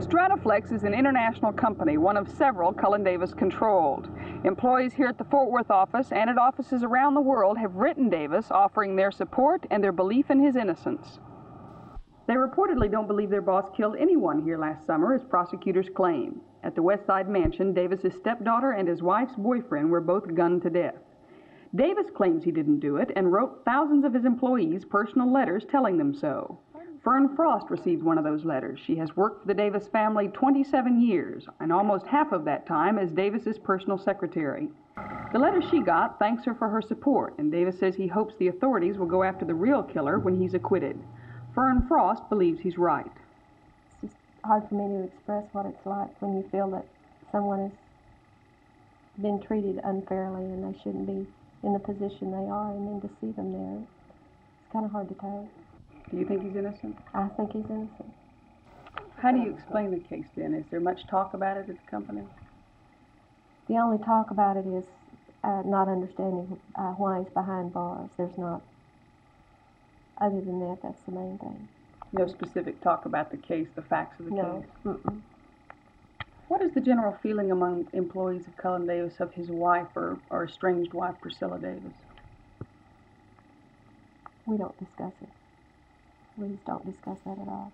Stratoflex is an international company, one of several Cullen Davis controlled. Employees here at the Fort Worth office and at offices around the world have written Davis offering their support and their belief in his innocence. They reportedly don't believe their boss killed anyone here last summer, as prosecutors claim. At the West Side mansion, Davis's stepdaughter and his wife's boyfriend were both gunned to death. Davis claims he didn't do it and wrote thousands of his employees personal letters telling them so. Fern Frost received one of those letters. She has worked for the Davis family 27 years, and almost half of that time as Davis's personal secretary. The letter she got thanks her for her support, and Davis says he hopes the authorities will go after the real killer when he's acquitted. Fern Frost believes he's right. It's just hard for me to express what it's like when you feel that someone has been treated unfairly and they shouldn't be in the position they are, and then to see them there, it's kind of hard to take. Do you think he's innocent? I think he's innocent. How do you explain the case then? Is there much talk about it at the company? The only talk about it is uh, not understanding uh, why he's behind bars. There's not, other than that, that's the main thing. No specific talk about the case, the facts of the No. case. Mm-mm. What is the general feeling among employees of Cullen Davis of his wife or, or estranged wife, Priscilla Davis? We don't discuss it. Just don't discuss that at all.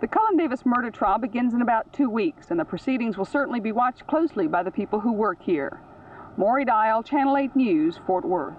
The Cullen Davis murder trial begins in about two weeks, and the proceedings will certainly be watched closely by the people who work here. Maury Dial, Channel 8 News, Fort Worth.